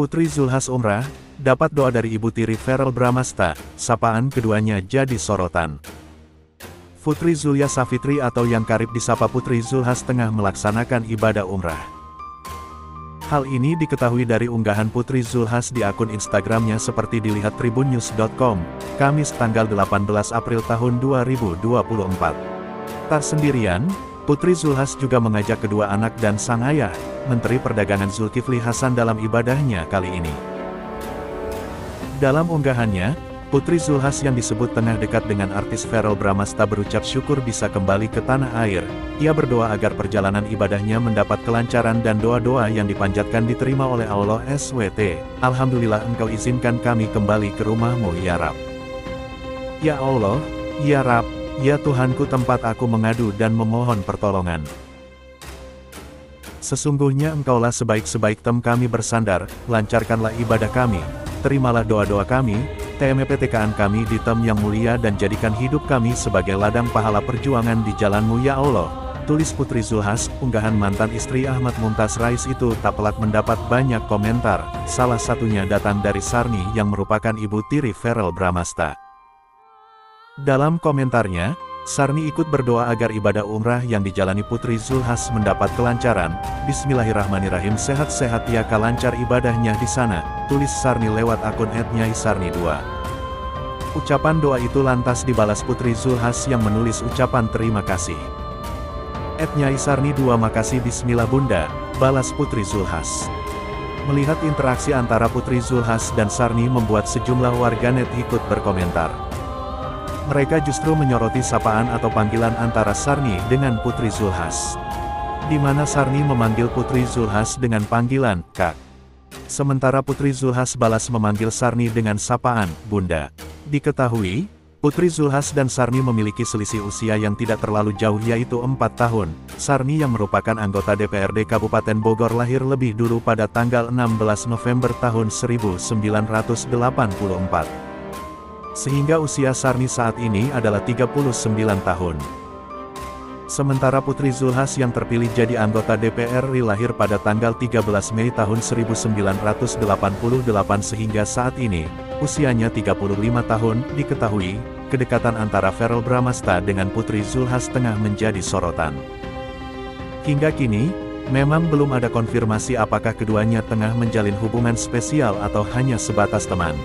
Putri Zulhas Umrah, dapat doa dari Ibu Tiri Feral Bramasta, sapaan keduanya jadi sorotan. Putri Zulya Safitri atau yang karib disapa Putri Zulhas tengah melaksanakan ibadah umrah. Hal ini diketahui dari unggahan Putri Zulhas di akun Instagramnya seperti dilihat tribunnews.com, Kamis tanggal 18 April tahun 2024. Tak sendirian, Putri Zulhas juga mengajak kedua anak dan sang ayah, Menteri Perdagangan Zulkifli Hasan dalam ibadahnya kali ini. Dalam unggahannya, Putri Zulhas yang disebut tengah dekat dengan artis Feral Bramasta berucap syukur bisa kembali ke tanah air. Ia berdoa agar perjalanan ibadahnya mendapat kelancaran dan doa-doa yang dipanjatkan diterima oleh Allah SWT. Alhamdulillah engkau izinkan kami kembali ke rumahmu ya Rab. Ya Allah, ya Rab, ya Tuhanku tempat aku mengadu dan memohon pertolongan. Sesungguhnya engkaulah sebaik-sebaik tem kami bersandar, lancarkanlah ibadah kami, terimalah doa-doa kami, TMPTKan kami di tem yang mulia dan jadikan hidup kami sebagai ladang pahala perjuangan di jalanmu ya Allah. Tulis Putri Zulhas, unggahan mantan istri Ahmad Mumtaz Rais itu tak pelak mendapat banyak komentar, salah satunya datang dari Sarni yang merupakan ibu tiri Feral Bramasta. Dalam komentarnya, Sarni ikut berdoa agar ibadah umrah yang dijalani Putri Zulhas mendapat kelancaran. Bismillahirrahmanirrahim sehat-sehat ya lancar ibadahnya di sana, tulis Sarni lewat akun @nyaisarni2. Ucapan doa itu lantas dibalas Putri Zulhas yang menulis ucapan terima kasih. Sarni 2 makasih Bismillah Bunda, balas Putri Zulhas. Melihat interaksi antara Putri Zulhas dan Sarni membuat sejumlah warganet ikut berkomentar. Mereka justru menyoroti sapaan atau panggilan antara Sarni dengan Putri Zulhas. Di mana Sarni memanggil Putri Zulhas dengan panggilan, Kak. Sementara Putri Zulhas balas memanggil Sarni dengan sapaan, Bunda. Diketahui, Putri Zulhas dan Sarni memiliki selisih usia yang tidak terlalu jauh yaitu 4 tahun. Sarni yang merupakan anggota DPRD Kabupaten Bogor lahir lebih dulu pada tanggal 16 November tahun 1984 sehingga usia Sarni saat ini adalah 39 tahun. Sementara Putri Zulhas yang terpilih jadi anggota DPR RI lahir pada tanggal 13 Mei tahun 1988 sehingga saat ini, usianya 35 tahun, diketahui, kedekatan antara Feral Bramasta dengan Putri Zulhas tengah menjadi sorotan. Hingga kini, memang belum ada konfirmasi apakah keduanya tengah menjalin hubungan spesial atau hanya sebatas teman.